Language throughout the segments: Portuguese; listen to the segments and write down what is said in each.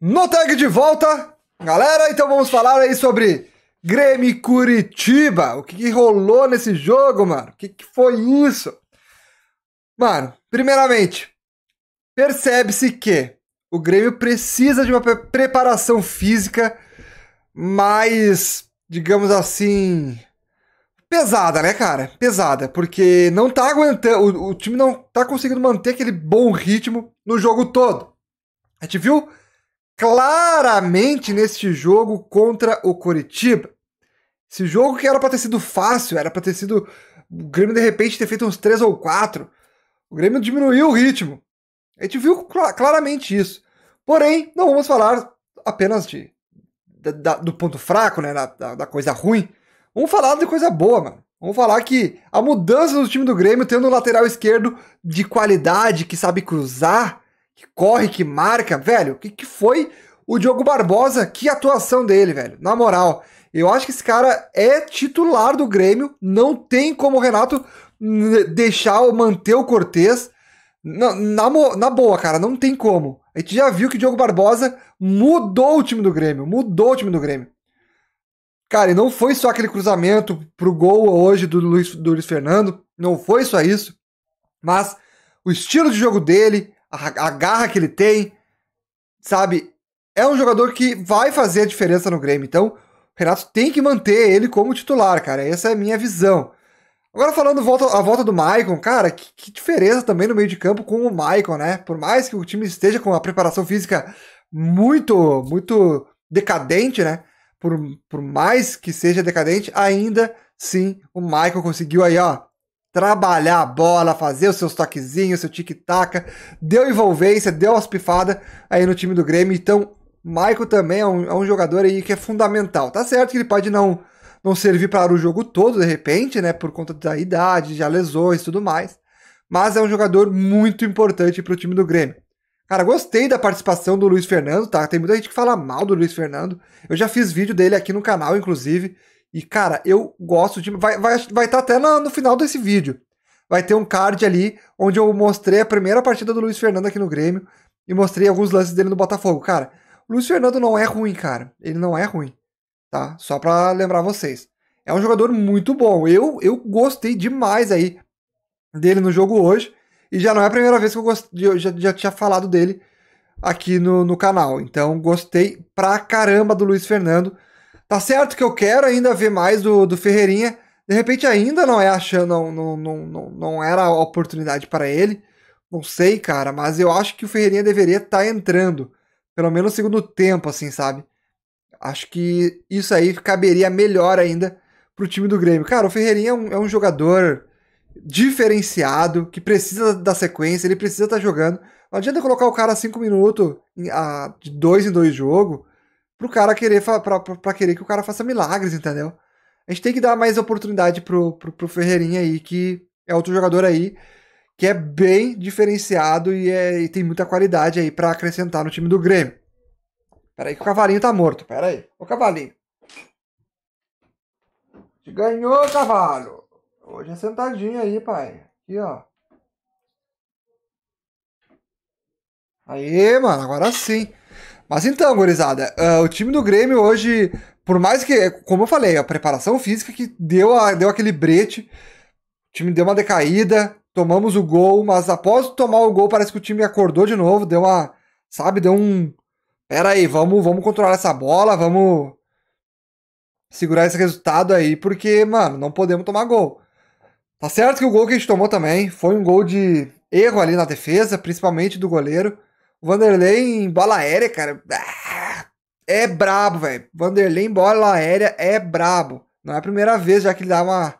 No tag de volta, galera, então vamos falar aí sobre Grêmio Curitiba. O que, que rolou nesse jogo, mano? O que, que foi isso? Mano, primeiramente, percebe-se que o Grêmio precisa de uma pre preparação física mais, digamos assim, pesada, né, cara? Pesada, porque não tá aguentando, o, o time não tá conseguindo manter aquele bom ritmo no jogo todo. A gente viu claramente neste jogo contra o Coritiba. Esse jogo que era para ter sido fácil, era para ter sido o Grêmio de repente ter feito uns 3 ou 4. O Grêmio diminuiu o ritmo. A gente viu claramente isso. Porém, não vamos falar apenas de, da, do ponto fraco, né, da, da, coisa ruim. Vamos falar de coisa boa, mano. Vamos falar que a mudança do time do Grêmio, tendo um lateral esquerdo de qualidade, que sabe cruzar, que corre, que marca, velho, o que, que foi o Diogo Barbosa? Que atuação dele, velho. Na moral, eu acho que esse cara é titular do Grêmio. Não tem como o Renato deixar ou manter o Cortez. Na, na, na, boa, cara, não tem como. A gente já viu que o Diogo Barbosa mudou o time do Grêmio. Mudou o time do Grêmio. Cara, e não foi só aquele cruzamento pro gol hoje do Luiz, do Luiz Fernando. Não foi só isso. Mas o estilo de jogo dele, a, a garra que ele tem, sabe? É um jogador que vai fazer a diferença no Grêmio. Então, o Renato tem que manter ele como titular, cara. Essa é a minha visão. Agora falando volta, a volta do Maicon, cara, que, que, diferença também no meio de campo com o Maicon, né? Por mais que o time esteja com a preparação física muito, muito decadente, né? Por, por mais que seja decadente, ainda sim o Maicon conseguiu aí, ó, trabalhar a bola, fazer os seus toquezinhos, seu tic-tac, deu envolvência, deu umas pifadas aí no time do Grêmio. Então, Michael também é um, é um, jogador aí que é fundamental. Tá certo que ele pode não, não servir para o jogo todo, de repente, né, por conta da idade, já lesões e tudo mais. Mas é um jogador muito importante para o time do Grêmio. Cara, gostei da participação do Luiz Fernando, tá? Tem muita gente que fala mal do Luiz Fernando. Eu já fiz vídeo dele aqui no canal, inclusive. E, cara, eu gosto de. Vai estar vai, vai tá até no, no final desse vídeo. Vai ter um card ali onde eu mostrei a primeira partida do Luiz Fernando aqui no Grêmio e mostrei alguns lances dele no Botafogo. Cara, o Luiz Fernando não é ruim, cara. Ele não é ruim. Tá? Só pra lembrar vocês. É um jogador muito bom. Eu, eu gostei demais aí dele no jogo hoje. E já não é a primeira vez que eu, gost... eu já, já tinha falado dele aqui no, no canal. Então gostei pra caramba do Luiz Fernando. Tá certo que eu quero ainda ver mais do, do Ferreirinha. De repente ainda não é achando, não, não, não, não era a oportunidade para ele. Não sei, cara, mas eu acho que o Ferreirinha deveria estar tá entrando. Pelo menos no segundo tempo, assim, sabe? Acho que isso aí caberia melhor ainda pro time do Grêmio. Cara, o Ferreirinha é um, é um jogador diferenciado, que precisa da sequência, ele precisa estar tá jogando. Não adianta colocar o cara 5 minutos a, de dois em dois jogos pro cara querer pra, pra, pra, querer que o cara faça milagres, entendeu? A gente tem que dar mais oportunidade pro, pro, pro Ferreirinha aí, que é outro jogador aí que é bem diferenciado e, é, e tem muita qualidade aí para acrescentar no time do Grêmio. Pera aí que o cavalinho tá morto. Pera aí. Ô cavalinho. Ganhou, cavalo. Hoje é sentadinho aí, pai. Aqui, ó. Aí, mano, agora sim. Mas então, gurizada, uh, o time do Grêmio hoje, por mais que, como eu falei, a preparação física que deu, a, deu aquele brete, o time deu uma decaída, tomamos o gol, mas após tomar o gol, parece que o time acordou de novo, deu uma, sabe, deu um. Pera aí, vamos, vamos controlar essa bola, vamos segurar esse resultado aí, porque, mano, não podemos tomar gol. Tá certo que o gol que a gente tomou também foi um gol de erro ali na defesa, principalmente do goleiro. O Vanderlei em bola aérea, cara, ah, é brabo, velho. Vanderlei em bola aérea é brabo. Não é a primeira vez já que ele dá uma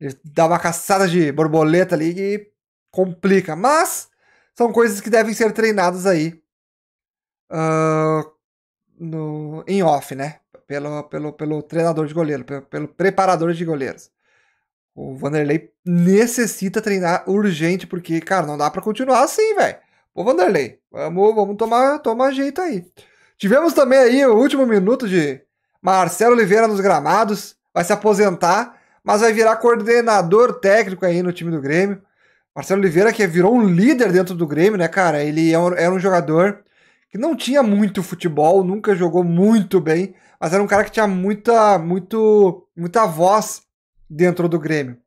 ele dá uma caçada de borboleta ali que complica. Mas são coisas que devem ser treinadas aí uh, no, em off, né? Pelo, pelo, pelo treinador de goleiro, pelo, pelo preparador de goleiros. O Vanderlei necessita treinar urgente, porque, cara, não dá para continuar assim, velho. Ô, Vanderlei, vamos, vamos tomar, tomar jeito aí. Tivemos também aí o último minuto de Marcelo Oliveira nos gramados, vai se aposentar, mas vai virar coordenador técnico aí no time do Grêmio. Marcelo Oliveira que virou um líder dentro do Grêmio, né, cara? Ele é era um jogador que não tinha muito futebol, nunca jogou muito bem, mas era um cara que tinha muita, muito, muita voz dentro do Grêmio.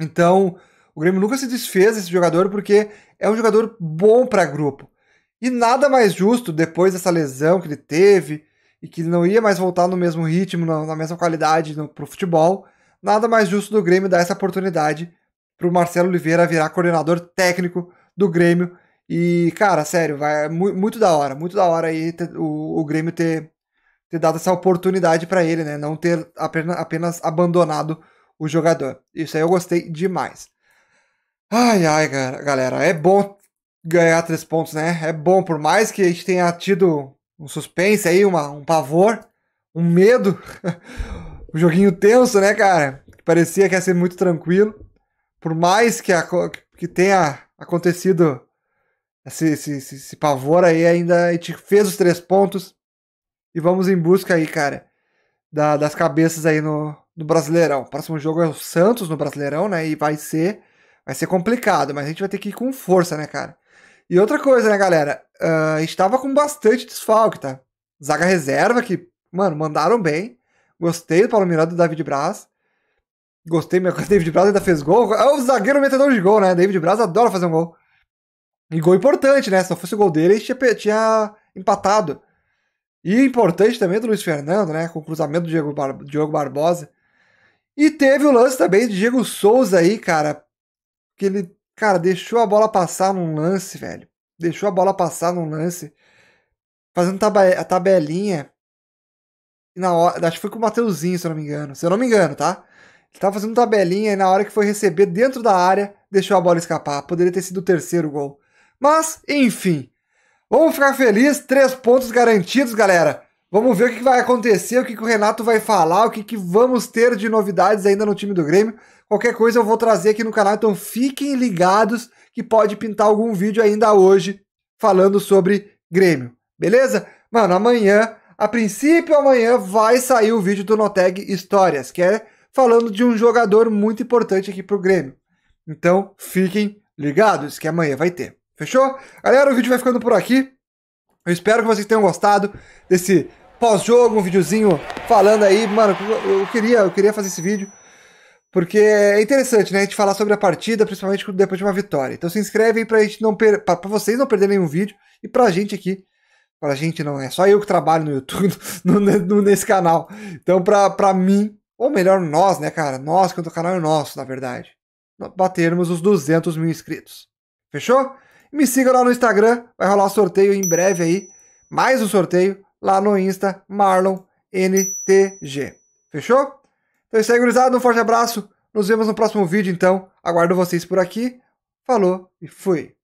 Então, o Grêmio nunca se desfez desse jogador porque é um jogador bom para grupo. E nada mais justo depois dessa lesão que ele teve e que ele não ia mais voltar no mesmo ritmo, na mesma qualidade no, pro futebol, nada mais justo do Grêmio dar essa oportunidade pro Marcelo Oliveira virar coordenador técnico do Grêmio. E, cara, sério, vai é muito da hora, muito da hora aí ter, o, o Grêmio ter, ter dado essa oportunidade para ele, né? Não ter apenas, apenas abandonado o jogador. Isso aí eu gostei demais. Ai, ai, galera, é bom ganhar três pontos, né? É bom, por mais que a gente tenha tido um suspense aí, uma, um pavor, um medo, um joguinho tenso, né, cara? Parecia que ia ser muito tranquilo. Por mais que, a, que tenha acontecido esse, esse, esse, esse pavor aí, ainda a gente fez os três pontos e vamos em busca aí, cara, da, das cabeças aí no, no Brasileirão. O próximo jogo é o Santos no Brasileirão, né? E vai ser, vai ser complicado, mas a gente vai ter que ir com força, né, cara? E outra coisa, né, galera? Uh, a gente tava com bastante desfalque, tá? Zaga reserva, que, mano, mandaram bem. Gostei do Paulo Miranda do David Braz. Gostei, meu David Braz ainda fez gol. É o zagueiro metedor de gol, né? David Braz adora fazer um gol. E gol importante, né? Se não fosse o gol dele, gente tinha, tinha empatado. E importante também do Luiz Fernando, né? Com o cruzamento do Diego, Bar Diogo Barbosa. E teve o lance também de Diego Souza aí, cara. Que ele Cara, deixou a bola passar num lance, velho. Deixou a bola passar num lance. Fazendo a tabelinha. Na hora, acho que foi com o Mateuzinho, se eu não me engano. Se eu não me engano, tá? Ele tava fazendo tabelinha e na hora que foi receber dentro da área, deixou a bola escapar. Poderia ter sido o terceiro gol. Mas, enfim. Vamos ficar felizes. Três pontos garantidos, galera. Vamos ver o que vai acontecer, o que o Renato vai falar, o que vamos ter de novidades ainda no time do Grêmio. Qualquer coisa eu vou trazer aqui no canal, então fiquem ligados que pode pintar algum vídeo ainda hoje falando sobre Grêmio, beleza? Mano, amanhã, a princípio amanhã, vai sair o vídeo do Noteg Histórias, que é falando de um jogador muito importante aqui pro Grêmio. Então fiquem ligados que amanhã vai ter. Fechou? Galera, o vídeo vai ficando por aqui. Eu espero que vocês tenham gostado desse pós-jogo, um videozinho falando aí. Mano, eu queria, eu queria fazer esse vídeo porque é interessante, né? A gente falar sobre a partida, principalmente depois de uma vitória. Então se inscreve aí pra gente não per... vocês não perderem nenhum vídeo e pra gente aqui. Pra gente não, é só eu que trabalho no YouTube, no, no, nesse canal. Então pra, pra mim, ou melhor, nós, né, cara? Nós, que o canal é nosso, na verdade. Batermos os 200 mil inscritos. Fechou? Me siga lá no Instagram, vai rolar sorteio em breve aí. Mais um sorteio lá no Insta, MarlonNTG. Fechou? Então é isso aí, gurizada. Um forte abraço. Nos vemos no próximo vídeo, então. Aguardo vocês por aqui. Falou e fui.